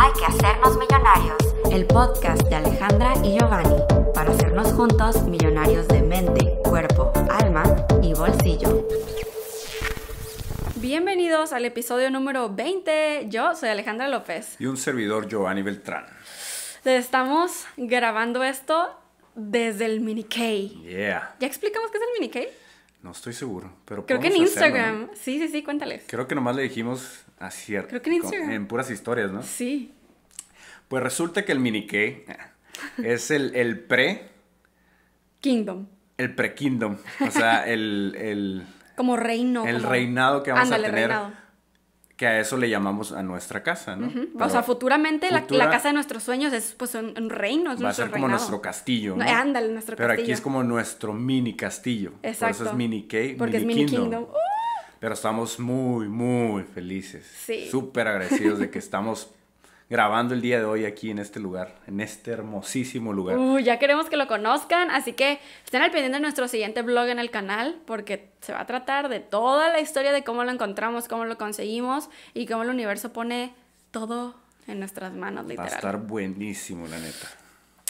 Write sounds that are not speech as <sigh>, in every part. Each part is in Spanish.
Hay que hacernos millonarios. El podcast de Alejandra y Giovanni para hacernos juntos millonarios de mente, cuerpo, alma y bolsillo. Bienvenidos al episodio número 20. Yo soy Alejandra López. Y un servidor Giovanni Beltrán. Estamos grabando esto desde el mini K. Yeah. ¿Ya explicamos qué es el mini K? No estoy seguro, pero Creo que en hacerlo, Instagram. ¿no? Sí, sí, sí, cuéntales. Creo que nomás le dijimos a cierto. Creo que en Instagram. En puras historias, ¿no? Sí. Pues resulta que el mini K <laughs> es el, el pre, Kingdom. el pre-kingdom. O sea, <laughs> el, el, Como reino. el como- reinado que vamos Ándale, a tener. reinado. Que a eso le llamamos a nuestra casa, ¿no? o sea, Pero futuramente la- futura la, casa de nuestros sueños es pues un, un reino, es Va a ser como reinado. nuestro castillo, ¿no? No, ándale, nuestro Pero aquí castillo. es como nuestro mini castillo. Por Exacto. eso es mini K, Porque es mini kingdom. kingdom. Uh, Pero estamos muy, muy felices. Sí. Súper agradecidos de que <laughs> estamos grabando el día de hoy aquí en este lugar, en este hermosísimo lugar. Uh, ya queremos que lo conozcan, así que estén al pendiente de nuestro siguiente blog en el canal porque se va a tratar de toda la historia de cómo lo encontramos, cómo lo conseguimos y cómo el universo pone todo en nuestras manos, Va a literal. estar buenísimo, la neta.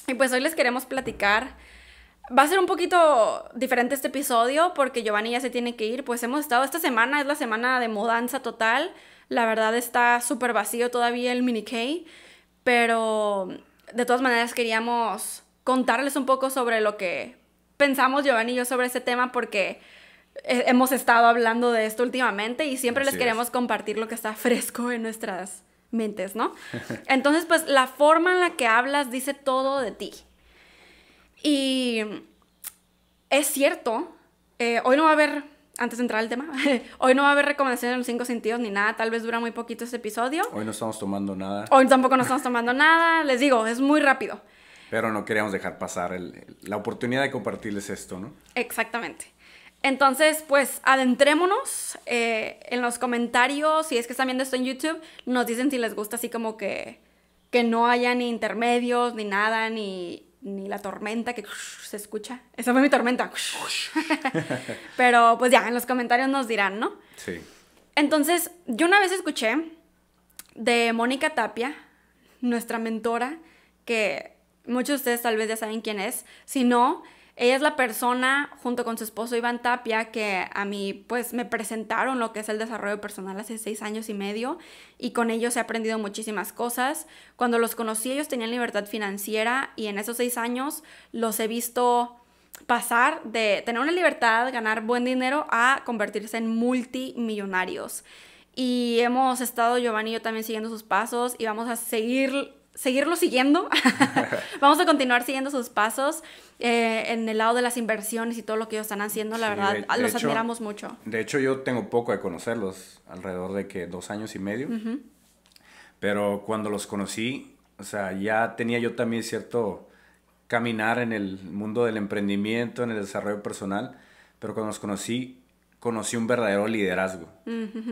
Y pues hoy les queremos platicar. Va a ser un poquito diferente este episodio porque Giovanni ya se tiene que ir. Pues hemos estado, esta semana es la semana de mudanza total. La verdad está súper vacío todavía el mini K. Pero de todas maneras queríamos contarles un poco sobre lo que pensamos Giovanni y yo sobre ese tema porque eh, hemos estado hablando de esto últimamente y siempre les queremos es. compartir lo que está <laughs> fresco en nuestras mentes, ¿no? <laughs> Entonces, pues la forma en la que hablas dice todo de ti. Y es cierto, eh, hoy no va a haber, antes de entrar al tema, <laughs> hoy no va a haber recomendaciones en los cinco sentidos ni nada, tal vez dura muy poquito este episodio. Hoy no estamos tomando nada, Hoy tampoco nos estamos tomando nada, les digo, es muy rápido. pero no queríamos dejar pasar el- el- la oportunidad de compartirles esto, ¿no? Exactamente. Entonces, pues adentrémonos eh, en los comentarios, si es que están viendo esto en YouTube, nos dicen si les gusta así como que, que no haya ni intermedios, ni nada, ni, ni la tormenta que se escucha. Esa fue mi tormenta. <laughs> Pero pues ya, en los comentarios nos dirán, ¿no? Sí. Entonces, yo una vez escuché de Mónica Tapia, nuestra mentora, que muchos de ustedes tal vez ya saben quién es. Si no, ella es la persona, junto con su esposo Iván Tapia, que a mí pues me presentaron lo que es el desarrollo personal hace seis años y medio y con ellos he aprendido muchísimas cosas. Cuando los conocí ellos tenían libertad financiera y en esos seis años los he visto pasar de tener una libertad, ganar buen dinero, a convertirse en multimillonarios. Y hemos estado, Giovanni y yo también siguiendo sus pasos y vamos a seguir, seguirlo siguiendo. <laughs> <laughs> vamos a continuar siguiendo sus pasos eh, en el lado de las inversiones y todo lo que ellos están haciendo. La Sí, verdad, de- de los hecho- admiramos mucho. De hecho, yo tengo poco de conocerlos, alrededor de que dos años y medio. Pero cuando los conocí, o sea, ya tenía yo también cierto caminar en el mundo del emprendimiento, en el desarrollo personal. Pero cuando los conocí, conocí un verdadero liderazgo,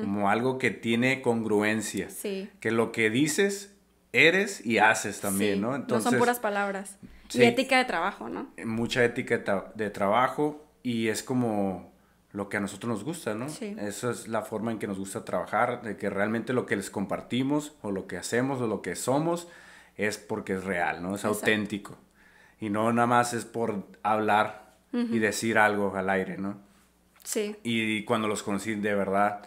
como algo que tiene congruencia, Sí. que lo que dices, eres y haces también, Sí, ¿no? no son puras palabras. Sí. Y ética de trabajo, ¿no? mucha ética de, tra- de trabajo y es como lo que a nosotros nos gusta, ¿no? Sí. Esa es la forma en que nos gusta trabajar, de que realmente lo que les compartimos o lo que hacemos o lo que somos es porque es real, ¿no? Es Exacto. auténtico. Y no nada más es por hablar y decir algo al aire, ¿no? Sí. Y cuando los conocí, de verdad,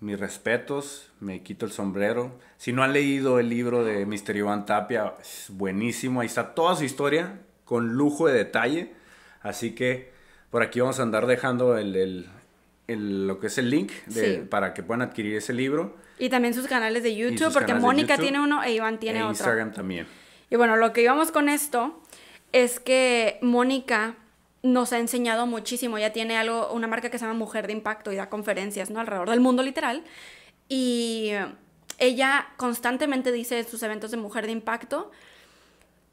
mis respetos, me quito el sombrero. Si no han leído el libro de Mr. Iván Tapia, es buenísimo. Ahí está toda su historia, con lujo de detalle. Así que por aquí vamos a andar dejando el, el- el- lo que es el link de- Sí. para que puedan adquirir ese libro. Y también sus canales de YouTube, porque Mónica YouTube tiene uno e Iván tiene e otro. Instagram también. Y bueno, lo que íbamos con esto es que Mónica nos ha enseñado muchísimo. Ella tiene algo, una marca que se llama Mujer de Impacto y da conferencias, ¿no? Alrededor del mundo literal. Y ella constantemente dice en sus eventos de Mujer de Impacto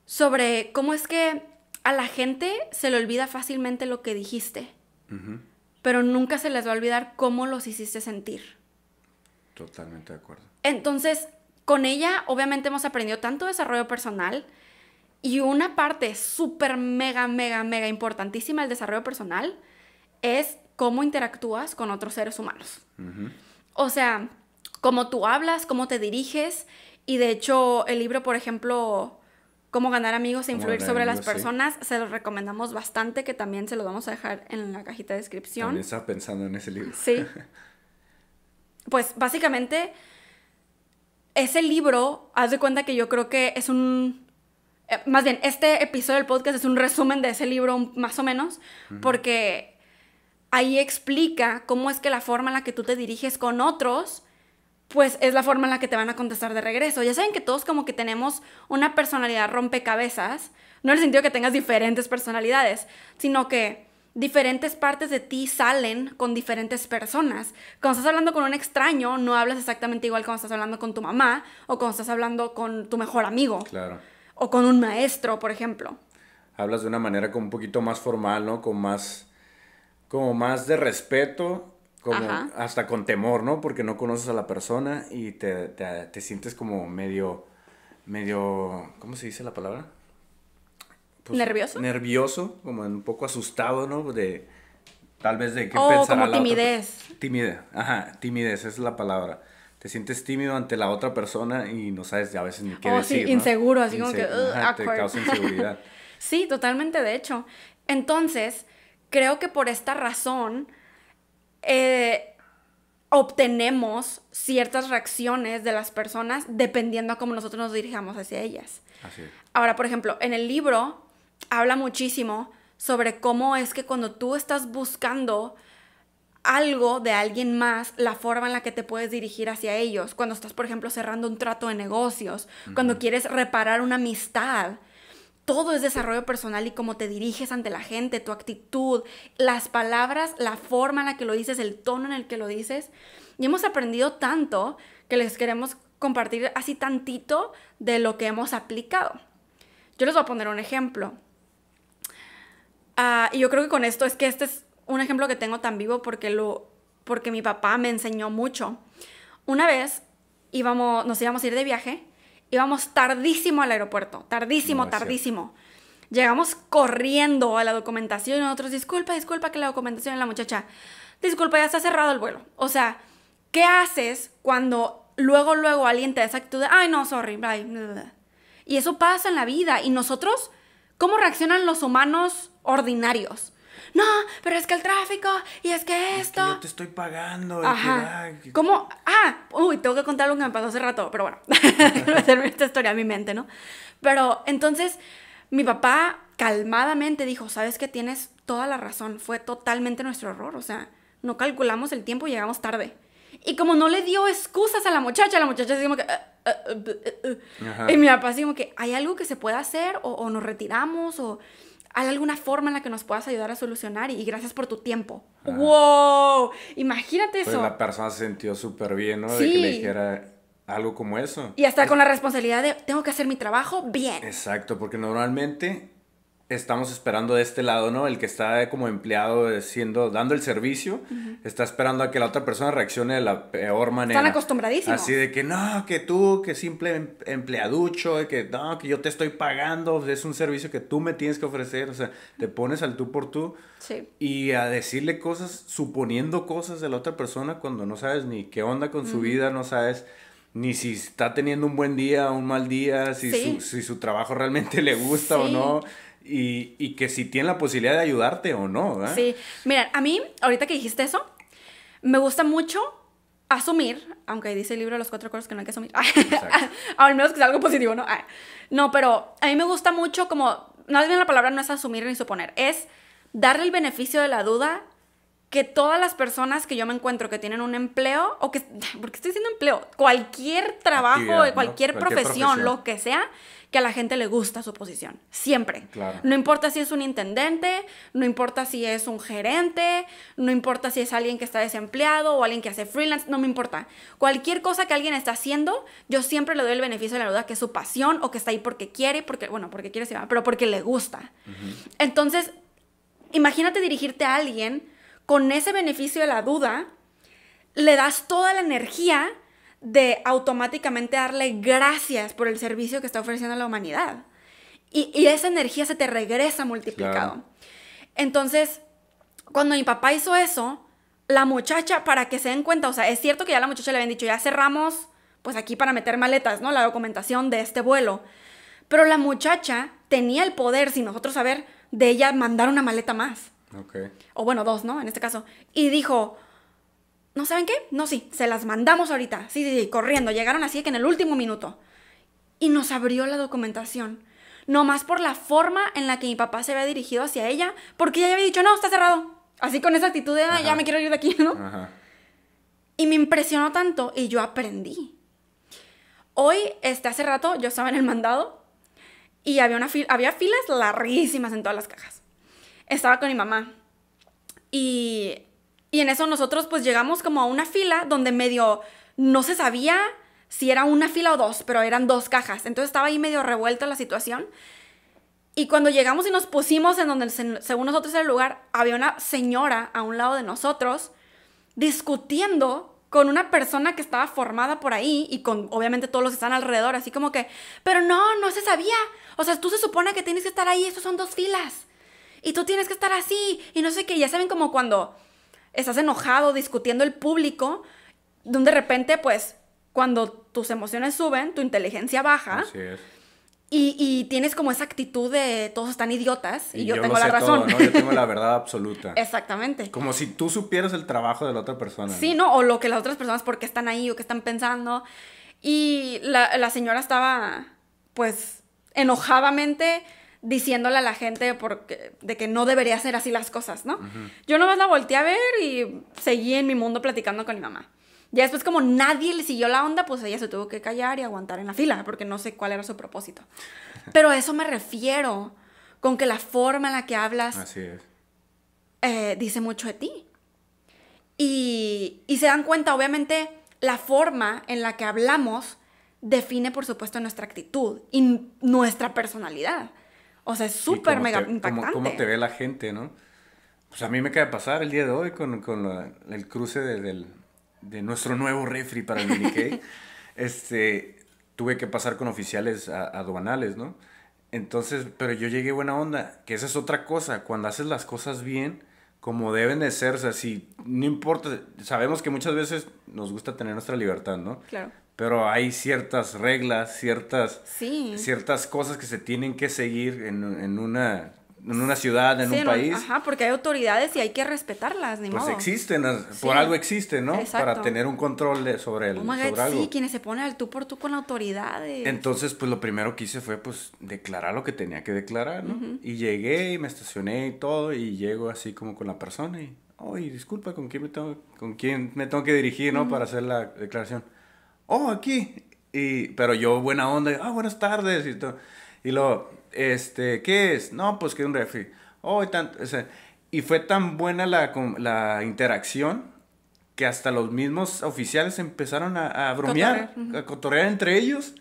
sobre cómo es que a la gente se le olvida fácilmente lo que dijiste, pero nunca se les va a olvidar cómo los hiciste sentir. Totalmente de acuerdo. Entonces, con ella obviamente hemos aprendido tanto desarrollo personal y una parte súper, mega, mega, mega importantísima del desarrollo personal es cómo interactúas con otros seres humanos. O sea, cómo tú hablas, cómo te diriges. Y de hecho, el libro, por ejemplo, Cómo ganar amigos e influir sobre las personas, se los recomendamos bastante, que también se los vamos a dejar en la cajita de descripción. También estaba pensando en ese libro. Sí. <laughs> pues básicamente, ese libro, haz de cuenta que yo creo que es un... Eh, más bien, este episodio del podcast es un resumen de ese libro, más o menos, porque ahí explica cómo es que la forma en la que tú te diriges con otros pues es la forma en la que te van a contestar de regreso. Ya saben que todos como que tenemos una personalidad rompecabezas, no en el sentido que tengas diferentes personalidades, sino que diferentes partes de ti salen con diferentes personas. Cuando estás hablando con un extraño, no hablas exactamente igual cuando estás hablando con tu mamá o cuando estás hablando con tu mejor amigo. Claro. O con un maestro, por ejemplo. Hablas de una manera como un poquito más formal, ¿no? Con más, como más de respeto como hasta con temor, ¿no? Porque no conoces a la persona y te, te, sientes como medio, medio, ¿cómo se dice la palabra? Pues, nervioso. Nervioso, como un poco asustado, ¿no? De, tal vez de qué oh, pensará como timidez. Timidez, ajá, timidez, esa es la palabra. Te sientes tímido ante la otra persona y no sabes a veces ni qué oh, decir, sí, inseguro, así como que, te causa inseguridad. <laughs> sí, totalmente, de hecho. Entonces, creo que por esta razón eh, obtenemos ciertas reacciones de las personas dependiendo a cómo nosotros nos dirijamos hacia ellas. Ahora, por ejemplo, en el libro habla muchísimo sobre cómo es que cuando tú estás buscando algo de alguien más, la forma en la que te puedes dirigir hacia ellos, cuando estás, por ejemplo, cerrando un trato de negocios, cuando quieres reparar una amistad, todo es desarrollo personal y cómo te diriges ante la gente, tu actitud, las palabras, la forma en la que lo dices, el tono en el que lo dices. Y hemos aprendido tanto que les queremos compartir así tantito de lo que hemos aplicado. Yo les voy a poner un ejemplo. Ah, y yo creo que con esto es que este es un ejemplo que tengo tan vivo porque, lo, porque mi papá me enseñó mucho. Una vez íbamos, nos íbamos a ir de viaje Íbamos tardísimo al aeropuerto, tardísimo, tardísimo. Llegamos corriendo a la documentación y nosotros, disculpa, disculpa que la documentación en la muchacha, disculpa, ya está cerrado el vuelo. O sea, ¿qué haces cuando luego, luego alguien te da esa actitud de, ay, no, sorry, bye, Y eso pasa en la vida. Y nosotros, ¿cómo reaccionan los humanos ordinarios? No, pero es que el tráfico y es que esto. yo te estoy pagando. Ajá. ¿Cómo? Ah, uy, tengo que contar algo que me pasó hace rato, pero bueno, <laughs> a hacer esta historia a mi mente, ¿no? Pero entonces mi papá calmadamente dijo, sabes que tienes toda la razón, fue totalmente nuestro error, o sea, no calculamos el tiempo y llegamos tarde. Y como no le dio excusas a la muchacha, la muchacha así como que... Uh, uh, uh, y mi papá así como que, ¿hay algo que se pueda hacer? O, o nos retiramos, o ¿Hay alguna forma en la que nos puedas ayudar a solucionar? Y, gracias por tu tiempo. ¡Wow! Imagínate pues eso. la persona se sintió súper bien, ¿no? De que le dijera algo como eso. Y hasta con la responsabilidad de, tengo que hacer mi trabajo bien. Exacto, porque normalmente estamos esperando de este lado, ¿no? El que está como empleado eh, siendo, dando el servicio, está esperando a que la otra persona reaccione de la peor manera. Están acostumbradísimos. Así de que no, que tú, que simple em, empleaducho, que no, que yo te estoy pagando, es un servicio que tú me tienes que ofrecer, o sea, te pones al tú por tú. Sí. Y a decirle cosas, suponiendo cosas de la otra persona cuando no sabes ni qué onda con su vida, no sabes ni si está teniendo un buen día un mal día, si, su, si su trabajo realmente <laughs> le gusta o no y, y, que si tiene la posibilidad de ayudarte o no. ¿eh? Sí, mira, a mí, ahorita que dijiste eso, me gusta mucho asumir, aunque dice el libro de los cuatro cosas que no hay que asumir, <laughs> al menos que sea algo positivo, ¿no? No, pero a mí me gusta mucho como, más bien la palabra no es asumir ni suponer, es darle el beneficio de la duda que todas las personas que yo me encuentro que tienen un empleo, o que, <laughs> porque estoy diciendo empleo, cualquier trabajo, cualquier, cualquier profesión, lo que sea, que a la gente le gusta su posición. Siempre. No importa si es un intendente, no importa si es un gerente, no importa si es alguien que está desempleado o alguien que hace freelance, no me importa. Cualquier cosa que alguien está haciendo, yo siempre le doy el beneficio de la duda que es su pasión o que está ahí porque quiere, porque, bueno, porque quiere, pero porque le gusta. Entonces, imagínate dirigirte a alguien con ese beneficio de la duda, le das toda la energía de automáticamente darle gracias por el servicio que está ofreciendo a la humanidad. Y, esa energía se te regresa multiplicado. Entonces, cuando mi papá hizo eso, la muchacha, para que se den cuenta, o sea, es cierto que ya la muchacha le habían dicho, ya cerramos, pues aquí para meter maletas, ¿no? La documentación de este vuelo. Pero la muchacha tenía el poder, sin nosotros saber, de ella mandar una maleta más. Ok. O bueno, dos, ¿no? En este caso. Y dijo, ¿no saben qué? No, sí, se las mandamos ahorita. Sí, sí, sí, corriendo. Llegaron así que en el último minuto. Y nos abrió la documentación. No más por la forma en la que mi papá se había dirigido hacia ella, porque ella había dicho, no, está cerrado. Así con esa actitud de, "Ah, ya me quiero ir de aquí, ¿no? Ajá. Y me impresionó tanto y yo aprendí. Hoy, este, hace rato, yo estaba en el mandado y había, una había filas larguísimas en todas las cajas. Estaba con mi mamá. Y, y en eso nosotros pues llegamos como a una fila donde medio no se sabía si era una fila o dos, pero eran dos cajas. Entonces estaba ahí medio revuelta la situación. Y cuando llegamos y nos pusimos en donde se- según nosotros era el lugar, había una señora a un lado de nosotros discutiendo con una persona que estaba formada por ahí y con obviamente todos los que están alrededor, así como que, pero no, no se sabía. O sea, tú se supone que tienes que estar ahí, estos son dos filas. Y tú tienes que estar así. Y no sé qué, ya saben como cuando estás enojado discutiendo el público, donde de repente pues cuando tus emociones suben, tu inteligencia baja Así es. y, y tienes como esa actitud de todos están idiotas y, yo, tengo la razón. todo, ¿no? Yo tengo la <laughs> verdad absoluta. Exactamente. Como si tú supieras el trabajo de la otra persona. Sí, ¿no? O lo que las otras personas, por qué están ahí o qué están pensando. Y la, la señora estaba, pues, enojadamente diciéndole a la gente porque, de que no debería ser así las cosas, ¿no? Yo nomás la volteé a ver y seguí en mi mundo platicando con mi mamá. Ya después, como nadie le siguió la onda, pues ella se tuvo que callar y aguantar en la fila, porque no sé cuál era su propósito. <laughs> Pero a eso me refiero, con que la forma en la que hablas Así es. eh, dice mucho de ti. Y, y se dan cuenta, obviamente, la forma en la que hablamos define, por supuesto, nuestra actitud y nuestra personalidad. O sea, es súper cómo mega te- cómo- impactante. Cómo, te ve la gente, ¿no? Pues a mí me acaba de pasar el día de hoy con, con la- el cruce de, del- de nuestro nuevo refri para el Mini K. <laughs> este, tuve que pasar con oficiales a- aduanales, ¿no? Entonces, pero yo llegué buena onda, que esa es otra cosa, cuando haces las cosas bien, como deben de ser, o sea, si no importa, sabemos que muchas veces nos gusta tener nuestra libertad, ¿no? Claro. Pero hay ciertas reglas, ciertas, Sí. ciertas cosas que se tienen que seguir en, en una, en una ciudad, en Sí, un no, país. Ajá, porque hay autoridades y hay que respetarlas, ni Pues modo. existen, Sí. por algo existen, ¿no? Exacto. Para tener un control de- sobre, el, Oh sobre God, algo. sí, quienes se ponen al tú por tú con autoridades. Entonces, pues lo primero que hice fue, pues, declarar lo que tenía que declarar, ¿no? Y llegué y me estacioné y todo, y llego así como con la persona y, oye, disculpa, ¿con quién me tengo, con quién me tengo que dirigir, no? Para hacer la declaración. Oh, aquí. Y, pero yo, buena onda, ah, buenas tardes y todo. Y luego, este, ¿qué es? No, pues que un refri. Oh, y tanto, o sea, y fue tan buena la, la interacción que hasta los mismos oficiales empezaron a, a bromear, Cotorrear, a cotorrear entre ellos.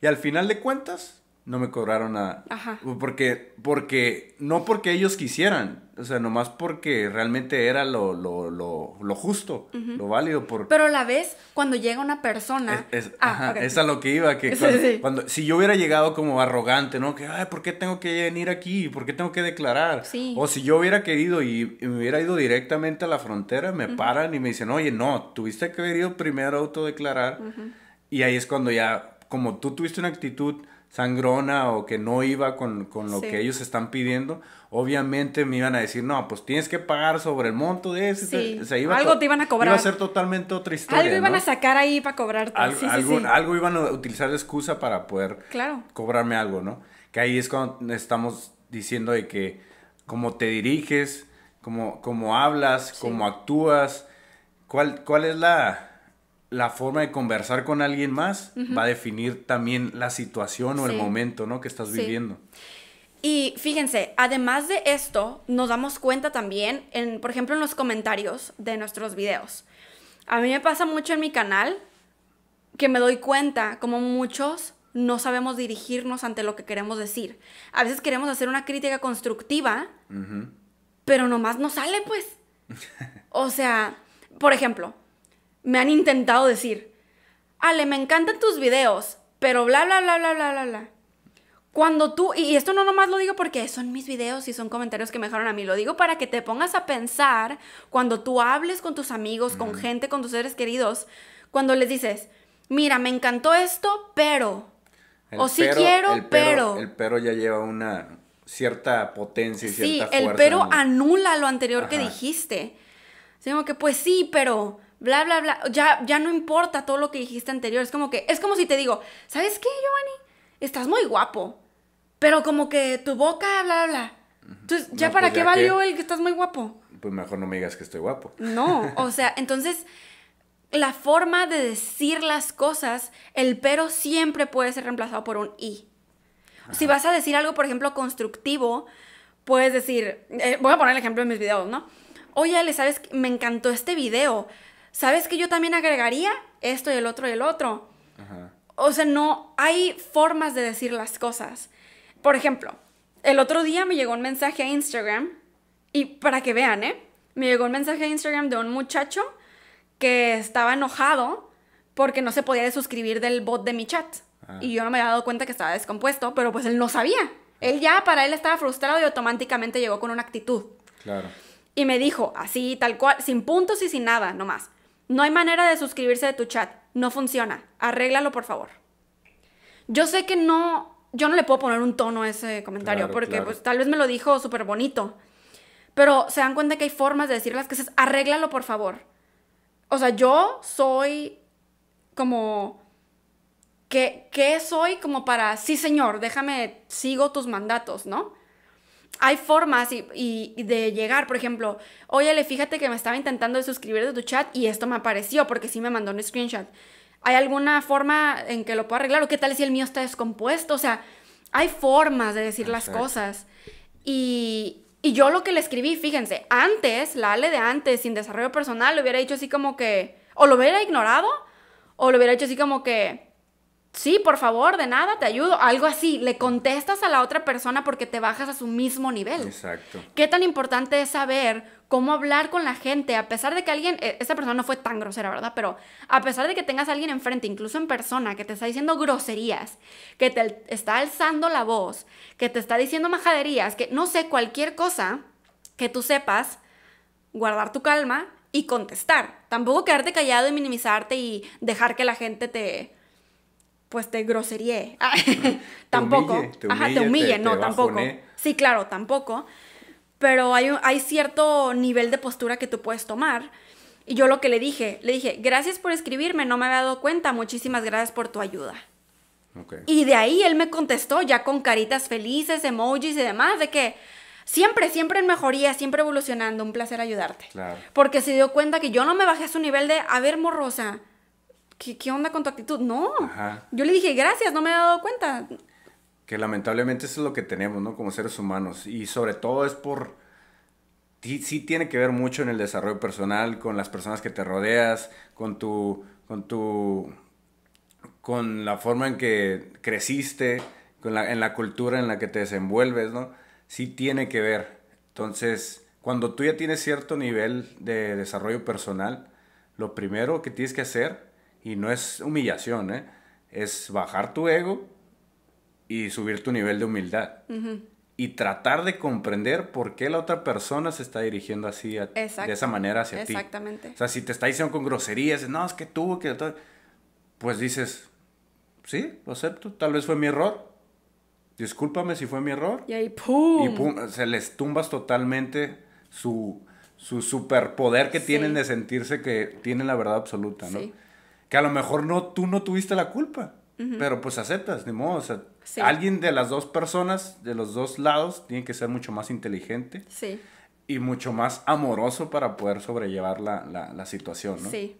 Y al final de cuentas, no me cobraron nada. Ajá. Porque, porque, no porque ellos quisieran, o sea, nomás porque realmente era lo, lo, lo, lo justo, lo válido. Por, Pero a la vez, cuando llega una persona... es, es- Ah, ajá, ok. es a lo que iba, que <laughs> Sí, cuando, sí. cuando- si yo hubiera llegado como arrogante, ¿no? Que, ay, ¿por qué tengo que venir aquí? ¿Por qué tengo que declarar? Sí. O si yo hubiera querido y, y me hubiera ido directamente a la frontera, me paran y me dicen, oye, no, tuviste que haber ido primero a autodeclarar. Y ahí es cuando ya, como tú tuviste una actitud sangrona o que no iba con, con lo Sí. que ellos están pidiendo, obviamente me iban a decir, no, pues tienes que pagar sobre el monto de ese. Sí. O sea, iba Algo te iban a cobrar. Iba a ser totalmente otra historia. Algo iban ¿no? a sacar ahí para cobrarte. Algo, sí, algo iban a utilizar de excusa para poder Claro. cobrarme algo, ¿no? Que ahí es cuando estamos diciendo de que cómo te diriges, cómo, cómo hablas, cómo actúas, cuál, cuál es la, la forma de conversar con alguien más, va a definir también la situación o el momento, ¿no? Que estás Sí. viviendo. Y fíjense, además de esto, nos damos cuenta también, en, por ejemplo, en los comentarios de nuestros videos. A mí me pasa mucho en mi canal que me doy cuenta como muchos no sabemos dirigirnos ante lo que queremos decir. A veces queremos hacer una crítica constructiva, pero nomás no sale, pues. <laughs> O sea, por ejemplo, me han intentado decir, Ale, me encantan tus videos, pero bla, bla, bla, bla, bla, bla, bla. cuando tú, y esto no nomás lo digo porque son mis videos y son comentarios que me dejaron a mí, lo digo para que te pongas a pensar cuando tú hables con tus amigos, con gente, con tus seres queridos, cuando les dices, mira, me encantó esto, pero, o sí quiero, el pero. El pero ya lleva una cierta potencia y Sí, cierta el fuerza, pero ¿no? anula lo anterior que dijiste. Como que, pues sí, pero bla, bla, bla. Ya, ya no importa todo lo que dijiste anterior. Es como que, es como si te digo, ¿sabes qué, Giovanni? Estás muy guapo. Pero como que tu boca, bla, bla, bla. Entonces, ¿ya No, para pues qué ya valió que- el que estás muy guapo? Pues mejor no me digas que estoy guapo. No, o <laughs> sea, entonces la forma de decir las cosas, el pero siempre puede ser reemplazado por un y. Si vas a decir algo, por ejemplo, constructivo, puedes decir, eh, voy a poner el ejemplo en mis videos, ¿no? Oye, Ale, ¿sabes? Me encantó este video. ¿Sabes que yo también agregaría esto y el otro y el otro? Ajá. O sea, no, hay formas de decir las cosas. Por ejemplo, el otro día me llegó un mensaje a Instagram y para que vean, ¿eh? Me llegó un mensaje a Instagram de un muchacho que estaba enojado porque no se podía desuscribir del bot de mi chat. Ah. Y yo no me había dado cuenta que estaba descompuesto, pero pues él no sabía. Él ya, para él estaba frustrado y automáticamente llegó con una actitud. Claro. Y me dijo, así, tal cual, sin puntos y sin nada, nomás. No hay manera de suscribirse de tu chat. No funciona. Arréglalo, por favor. Yo sé que no, yo no le puedo poner un tono a ese comentario, Claro, porque claro. pues tal vez me lo dijo súper bonito. Pero se dan cuenta que hay formas de decir las cosas. Arréglalo, por favor. O sea, yo soy como... ¿Qué, qué soy como para... Sí, señor, déjame, sigo tus mandatos, ¿no? Hay formas y, y- de llegar, por ejemplo, oye, fíjate que me estaba intentando suscribir de tu chat y esto me apareció porque sí me mandó un screenshot. ¿Hay alguna forma en que lo puedo arreglar? ¿O qué tal si el mío está descompuesto? O sea, hay formas de decir las cosas. Y, y yo lo que le escribí, fíjense, antes, la Ale de antes, sin desarrollo personal, lo hubiera dicho así como que, o lo hubiera ignorado, o lo hubiera dicho así como que, sí, por favor, de nada, te ayudo, algo así. Le contestas a la otra persona porque te bajas a su mismo nivel. Exacto. ¿Qué tan importante es saber cómo hablar con la gente a pesar de que alguien, eh, esta persona no fue tan grosera, ¿verdad? Pero a pesar de que tengas a alguien enfrente, incluso en persona, que te está diciendo groserías, que te está alzando la voz, que te está diciendo majaderías, que no sé, cualquier cosa que tú sepas, guardar tu calma y contestar. Tampoco quedarte callado y minimizarte y dejar que la gente te pues te groseríe. <laughs> <laughs> tampoco. humille, te Ajá, te humille, humille, te- no, te tampoco. Sí, claro, tampoco. Pero hay, hay cierto nivel de postura que tú puedes tomar. Y yo lo que le dije, le dije, gracias por escribirme, no me había dado cuenta, muchísimas gracias por tu ayuda. Y de ahí él me contestó ya con caritas felices, emojis y demás, de que siempre, siempre en mejoría, siempre evolucionando, un placer ayudarte. Claro. Porque se dio cuenta que yo no me bajé a su nivel de, a ver, morrosa, ¿qué, qué onda con tu actitud? No. Ajá. Yo le dije, gracias, no me había dado cuenta. Que lamentablemente eso es lo que tenemos, ¿no? Como seres humanos. Y sobre todo es por... Sí, sí tiene que ver mucho en el desarrollo personal, con las personas que te rodeas, con tu... Con tu con la forma en que creciste, con la, en la cultura en la que te desenvuelves, ¿no? Sí tiene que ver. Entonces, cuando tú ya tienes cierto nivel de desarrollo personal, lo primero que tienes que hacer, y no es humillación, ¿eh? es bajar tu ego y subir tu nivel de humildad. Y tratar de comprender por qué la otra persona se está dirigiendo así, a- de esa manera hacia ti. Exactamente. O sea, si te está diciendo con groserías, no, es que tú, que todo", pues dices, sí, lo acepto, tal vez fue mi error. Discúlpame si fue mi error. Y ahí, ¡pum! Y pum, se les tumbas totalmente su, su superpoder que Sí. tienen de sentirse que tienen la verdad absoluta, ¿no? Sí. Que a lo mejor no, tú no tuviste la culpa, pero pues aceptas, ni modo. O sea, Sí. alguien de las dos personas, de los dos lados, tiene que ser mucho más inteligente Sí, y mucho más amoroso para poder sobrellevar la, la, la situación, ¿no? sí.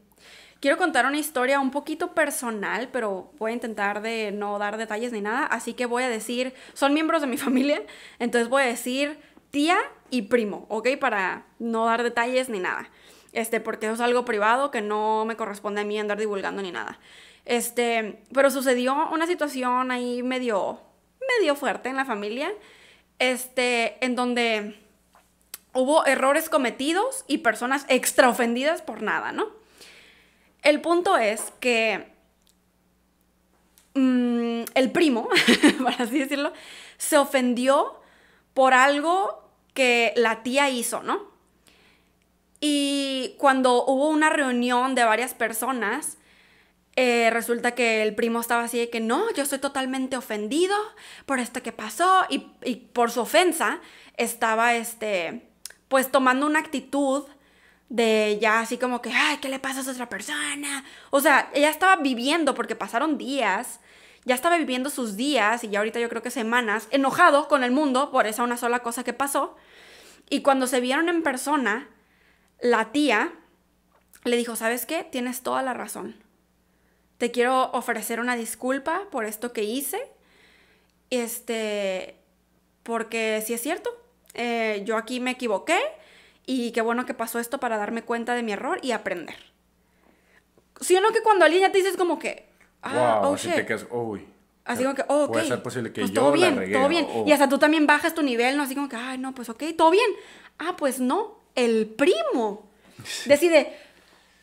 Quiero contar una historia un poquito personal, pero voy a intentar de no dar detalles ni nada, así que voy a decir, son miembros de mi <laughs> familia, entonces voy a decir tía y primo, ¿ok? Para no dar detalles ni nada. Este, porque eso es algo privado que no me corresponde a mí andar divulgando ni nada. Este, pero sucedió una situación ahí medio, fuerte en la familia, este, en donde hubo errores cometidos y personas extra ofendidas por nada, ¿no? El punto es que mm, el primo, <laughs> para así decirlo, se ofendió por algo que la tía hizo, ¿no? Y cuando hubo una reunión de varias personas, eh, resulta que el primo estaba así de que no, yo estoy totalmente ofendido por esto que pasó y, y por su ofensa estaba este, pues tomando una actitud de ya así como que, ay, ¿qué le pasa a otra persona? O sea, ella estaba viviendo porque pasaron días, ya estaba viviendo sus días y ya ahorita yo creo que semanas, enojado con el mundo por esa una sola cosa que pasó. Y cuando se vieron en persona, la tía le dijo, ¿sabes qué? Tienes toda la razón. Te quiero ofrecer una disculpa por esto que hice. Este, porque si es cierto, eh, yo aquí me equivoqué y qué bueno que pasó esto para darme cuenta de mi error y aprender. Si o no que cuando alguien ya te dices como que, ah, wow, oh así shit. te quedas, uy. Así como que, oh, ok. Puede ser posible que pues yo todo la bien, regué, todo bien. o- Y hasta tú también bajas tu nivel, ¿no? Así como que, ay, no, pues ok, todo bien. Ah, pues no, el primo decide,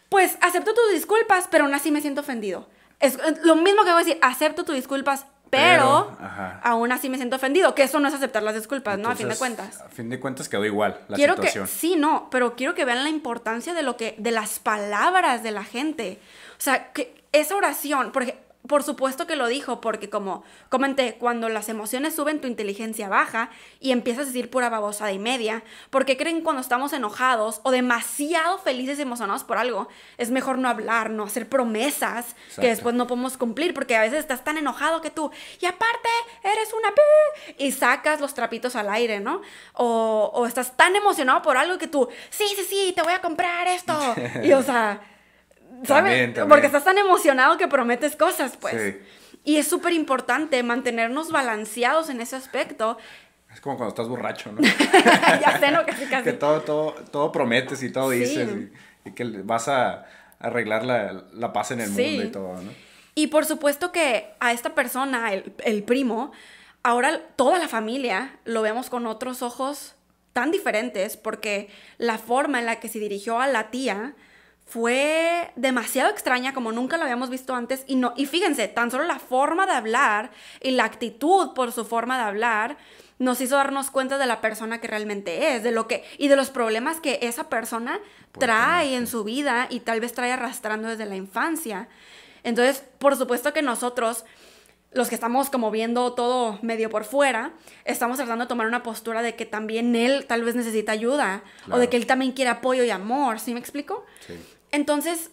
pues acepto tus disculpas, pero aún así me siento ofendido. Es lo mismo que voy a decir, acepto tus disculpas, pero, aún así me siento ofendido. Que eso no es aceptar las disculpas, ¿no? A fin de cuentas. A fin de cuentas quedó igual la quiero situación. que sí no pero quiero que vean la importancia de lo que de las palabras de la gente o sea que esa oración porque por supuesto que lo dijo porque como comenté cuando las emociones suben tu inteligencia baja y empiezas a decir pura babosada y media porque creen cuando estamos enojados o demasiado felices y emocionados por algo es mejor no hablar no hacer promesas Exacto. que después no podemos cumplir porque a veces estás tan enojado que tú y aparte eres una pi y sacas los trapitos al aire, ¿no? O, o estás tan emocionado por algo que tú, sí, sí, sí, te voy a comprar esto. <laughs> Y o sea, ¿sabes? También, también. Porque estás tan emocionado que prometes cosas, pues. Sí. Y es súper importante mantenernos balanceados en ese aspecto. Es como cuando estás borracho, ¿no? <laughs> ya sé, ¿no? Casi, casi. <laughs> que todo, todo, todo prometes y todo Sí. dices y, y que vas a arreglar la, la paz en el Sí. mundo y todo, ¿no? Y por supuesto que a esta persona, el, el primo, ahora toda la familia lo vemos con otros ojos tan diferentes porque la forma en la que se dirigió a la tía fue demasiado extraña como nunca lo habíamos visto antes y no y fíjense, tan solo la forma de hablar y la actitud por su forma de hablar nos hizo darnos cuenta de la persona que realmente es, de lo que y de los problemas que esa persona trae tener, en su vida y tal vez trae arrastrando desde la infancia. Entonces, por supuesto que nosotros, los que estamos como viendo todo medio por fuera, estamos tratando de tomar una postura de que también él tal vez necesita ayuda o de que él también quiere apoyo y amor, ¿sí me explico? Sí. Entonces,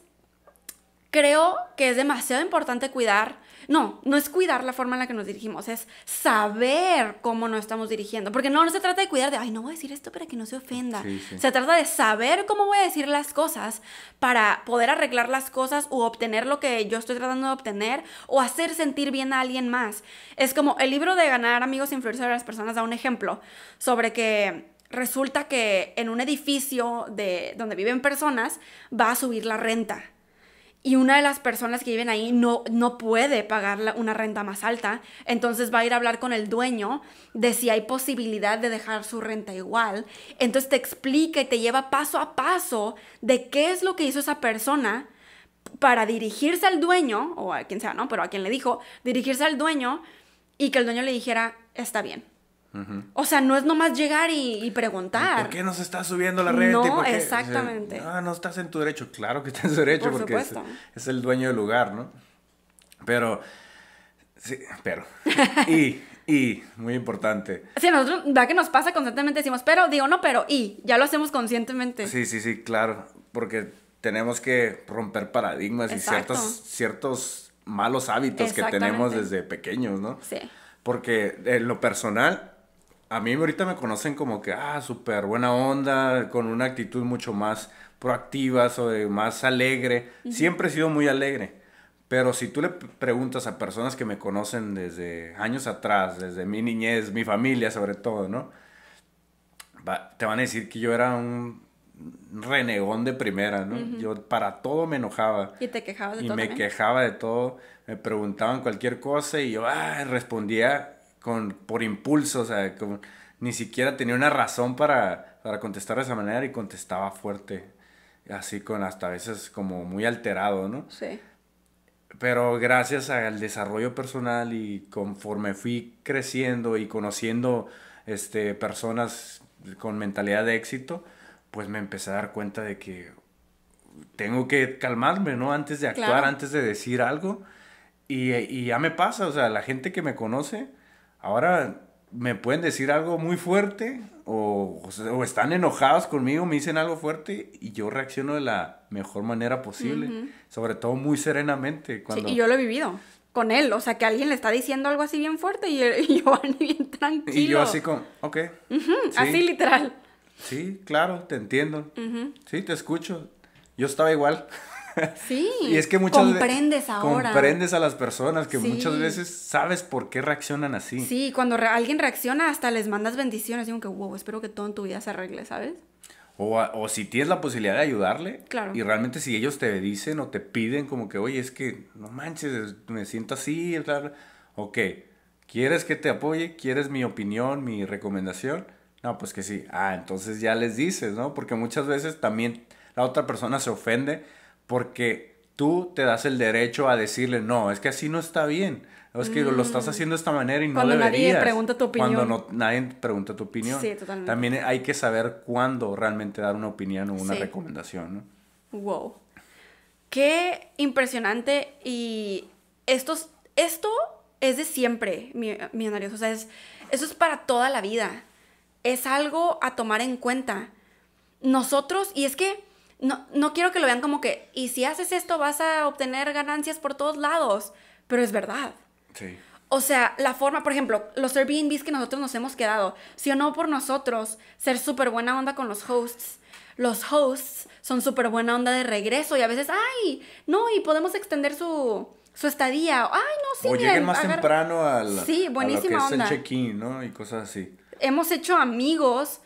creo que es demasiado importante cuidar, no, no es cuidar la forma en la que nos dirigimos, es saber cómo nos estamos dirigiendo, porque no, no se trata de cuidar de, ay, no voy a decir esto para que no se ofenda, Sí, sí. se trata de saber cómo voy a decir las cosas para poder arreglar las cosas o obtener lo que yo estoy tratando de obtener o hacer sentir bien a alguien más. Es como el libro de ganar amigos e influenciar a las personas da un ejemplo sobre que resulta que en un edificio de donde viven personas va a subir la renta. Y una de las personas que viven ahí no, no puede pagar una renta más alta, entonces va a ir a hablar con el dueño de si hay posibilidad de dejar su renta igual. Entonces te explica y te lleva paso a paso de qué es lo que hizo esa persona para dirigirse al dueño, o a quien sea, ¿no? Pero a quien le dijo, dirigirse al dueño y que el dueño le dijera, está bien. O sea, no es nomás llegar y, y preguntar. ¿Por qué no se está subiendo la renta? ¿Y No, exactamente. O sea, ah, no estás en tu derecho. Claro que estás en tu derecho Por porque es, el dueño del lugar, ¿no? Pero, sí, pero, y, y, muy importante. Sí, nosotros, ¿verdad que nos pasa constantemente? Decimos, pero, digo, no, pero, y, ya lo hacemos conscientemente. Sí, sí, sí, claro, porque tenemos que romper paradigmas Exacto. y ciertos, ciertos malos hábitos que tenemos desde pequeños, ¿no? Sí. Porque en lo personal, a mí ahorita me conocen como que, ah, súper buena onda, con una actitud mucho más proactiva, sobre, más alegre. Siempre he sido muy alegre. Pero si tú le preguntas a personas que me conocen desde años atrás, desde mi niñez, mi familia sobre todo, ¿no? Va- te van a decir que yo era un renegón de primera, ¿no? Yo para todo me enojaba. Y te quejabas de Y todo me también. quejaba de todo, me preguntaban cualquier cosa y yo ah, respondía con, por impulso, o sea, como, ni siquiera tenía una razón para, para contestar de esa manera y contestaba fuerte, así con hasta a veces como muy alterado, ¿no? Sí. pero gracias al desarrollo personal y conforme fui creciendo y conociendo este, personas con mentalidad de éxito, pues me empecé a dar cuenta de que tengo que calmarme, ¿no? Antes de actuar, antes de decir algo. Y, y, ya me pasa, o sea, la gente que me conoce, ahora me pueden decir algo muy fuerte o, o, están enojados conmigo, me dicen algo fuerte y yo reacciono de la mejor manera posible, sobre todo muy serenamente. Cuando... Sí, y yo lo he vivido con él, o sea, que alguien le está diciendo algo así bien fuerte y, <laughs> y yo bien tranquilo. Y yo así como, ok. Así literal. Sí, claro, te entiendo. Sí, te escucho. Yo estaba igual. <laughs> Sí. y es que muchas comprendes ahora. Comprendes a las personas que muchas veces sabes por qué reaccionan así. Sí, cuando alguien reacciona hasta les mandas bendiciones, digo que wow, espero que todo en tu vida se arregle, ¿sabes? O, o si tienes la posibilidad de ayudarle. Claro. Y realmente si ellos te dicen o te piden como que, oye, es que no manches, me siento así, bla, ok, ¿quieres que te apoye? ¿Quieres mi opinión, mi recomendación? No, pues que sí. Ah, entonces ya les dices, ¿no? Porque muchas veces también la otra persona se ofende porque tú te das el derecho a decirle, no, es que así no está bien. Es que lo estás mm. haciendo de esta manera y no cuando deberías. nadie pregunta tu opinión. Cuando no, nadie pregunta tu opinión. Sí, totalmente. También hay que saber cuándo realmente dar una opinión o una recomendación, ¿no? Wow. Qué impresionante y estos, esto es de siempre, millonarios. O sea, es, eso es para toda la vida. Es algo a tomar en cuenta. Nosotros, y es que no, no quiero que lo vean como que, y si haces esto vas a obtener ganancias por todos lados, pero es verdad. Sí. O sea, la forma, por ejemplo, los Airbnbs que nosotros nos hemos quedado, si o no por nosotros, ser súper buena onda con los hosts. Los hosts son súper buena onda de regreso y a veces, ay, no, y podemos extender su, su estadía. Ay, no, sí, O lleguen más temprano al, sí, buenísima a lo que es el check-in, ¿no? Y cosas así. Hemos hecho amigos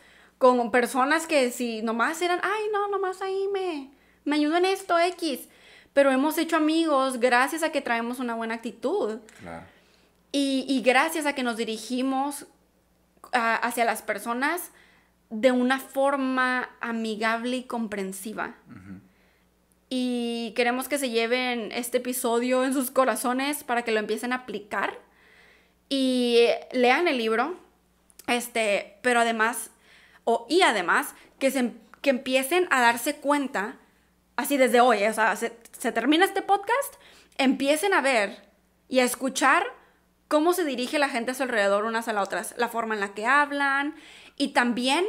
con personas que si nomás eran, ay, no, nomás ahí me, me ayudo en esto, X. Pero hemos hecho amigos gracias a que traemos una buena actitud. Claro. Y, y gracias a que nos dirigimos hacia las personas de una forma amigable y comprensiva. Y queremos que se lleven este episodio en sus corazones para que lo empiecen a aplicar. Y lean el libro. Este, pero además o, y además que, se, que empiecen a darse cuenta, así desde hoy, o sea, se, se termina este podcast, empiecen a ver y a escuchar cómo se dirige la gente a su alrededor unas a las otras, la forma en la que hablan y también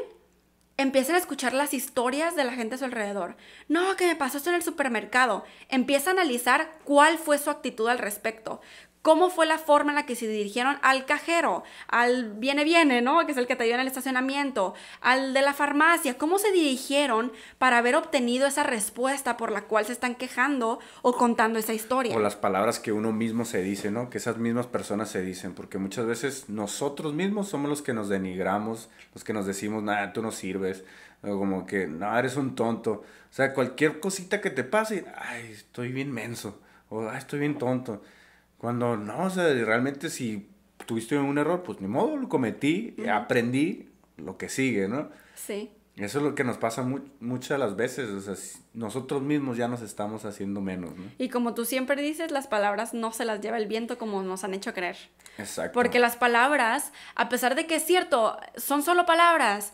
empiecen a escuchar las historias de la gente a su alrededor. No, que me pasó esto en el supermercado. Empieza a analizar cuál fue su actitud al respecto cómo fue la forma en la que se dirigieron al cajero, al viene viene, ¿no? Que es el que te ayuda en el estacionamiento, al de la farmacia, cómo se dirigieron para haber obtenido esa respuesta por la cual se están quejando o contando esa historia. O las palabras que uno mismo se dice, ¿no? Que esas mismas personas se dicen, porque muchas veces nosotros mismos somos los que nos denigramos, los que nos decimos, nada, tú no sirves, o como que, no, eres un tonto. O sea, cualquier cosita que te pase, ay, estoy bien menso, o ay, estoy bien tonto. Cuando no, o sea, realmente si tuviste un error, pues ni modo, lo cometí, aprendí lo que sigue, ¿no? Sí. Eso es lo que nos pasa muchas de las veces, o sea, nosotros mismos ya nos estamos haciendo menos, ¿no? Y como tú siempre dices, las palabras no se las lleva el viento como nos han hecho creer. Exacto. Porque las palabras, a pesar de que es cierto, son solo palabras,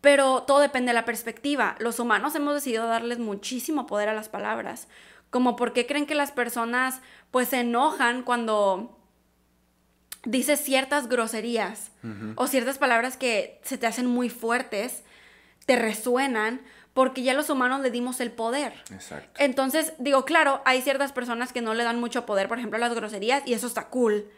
pero todo depende de la perspectiva. Los humanos hemos decidido darles muchísimo poder a las palabras. Como por qué creen que las personas pues se enojan cuando dices ciertas groserías o ciertas palabras que se te hacen muy fuertes, te resuenan, porque ya los humanos le dimos el poder. Exacto. Entonces, digo, claro, hay ciertas personas que no le dan mucho poder, por ejemplo, a las groserías, y eso está cool.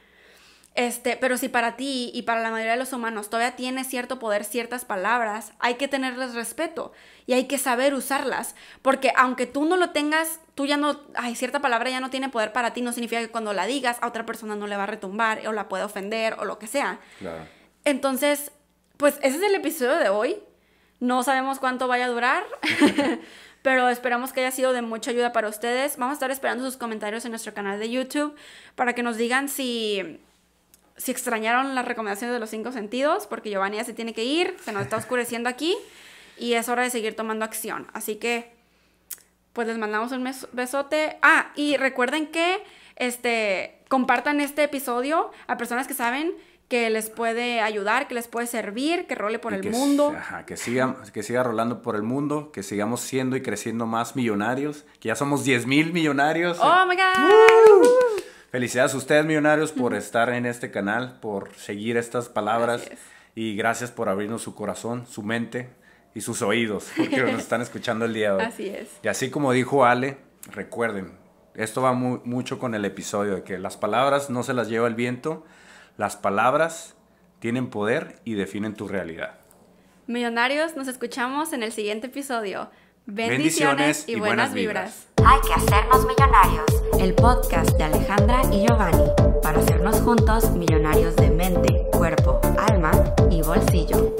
Este, pero si para ti y para la mayoría de los humanos todavía tiene cierto poder ciertas palabras, hay que tenerles respeto y hay que saber usarlas, porque aunque tú no lo tengas, tú ya no, ay, cierta palabra ya no tiene poder para ti, no significa que cuando la digas a otra persona no le va a retumbar o la puede ofender o lo que sea. Claro. Entonces, pues ese es el episodio de hoy. No sabemos cuánto vaya a durar. <laughs> pero esperamos que haya sido de mucha ayuda para ustedes. Vamos a estar esperando sus comentarios en nuestro canal de YouTube para que nos digan si si extrañaron las recomendaciones de los cinco sentidos, porque Giovanni ya se tiene que ir, se nos está oscureciendo aquí y es hora de seguir tomando acción. Así que, pues les mandamos un mes- besote. Ah, y recuerden que este compartan este episodio a personas que saben que les puede ayudar, que les puede servir, que role por Y el que, mundo. Ajá, que siga, que siga rolando por el mundo, que sigamos siendo y creciendo más millonarios, que ya somos 10 mil millonarios. Oh my god. Felicidades a ustedes millonarios por estar en este canal, por seguir estas palabras y gracias por abrirnos su corazón, su mente y sus oídos, porque nos están escuchando el día de hoy. <laughs> Así es. Y así como dijo Ale, recuerden, esto va mu- mucho con el episodio de que las palabras no se las lleva el viento, las palabras tienen poder y definen tu realidad. Millonarios, nos escuchamos en el siguiente episodio. Bendiciones, y, buenas vibras. Hay que hacernos millonarios. El podcast de Alejandra y Giovanni para hacernos juntos millonarios de mente, cuerpo, alma y bolsillo.